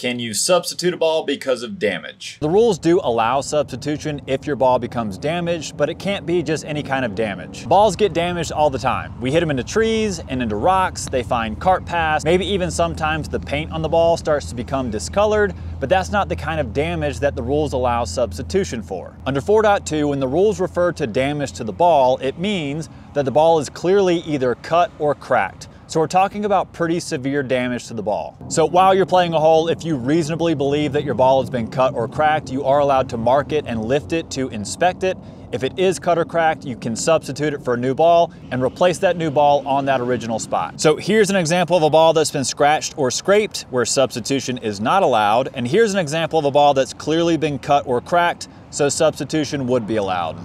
Can you substitute a ball because of damage? The rules do allow substitution if your ball becomes damaged, but it can't be just any kind of damage. Balls get damaged all the time. We hit them into trees and into rocks, they find cart paths, maybe even sometimes the paint on the ball starts to become discolored, but that's not the kind of damage that the rules allow substitution for. Under 4.2, when the rules refer to damage to the ball, it means that the ball is clearly either cut or cracked. So we're talking about pretty severe damage to the ball. So while you're playing a hole, if you reasonably believe that your ball has been cut or cracked, you are allowed to mark it and lift it to inspect it. If it is cut or cracked, you can substitute it for a new ball and replace that new ball on that original spot. So here's an example of a ball that's been scratched or scraped where substitution is not allowed. And here's an example of a ball that's clearly been cut or cracked, so substitution would be allowed.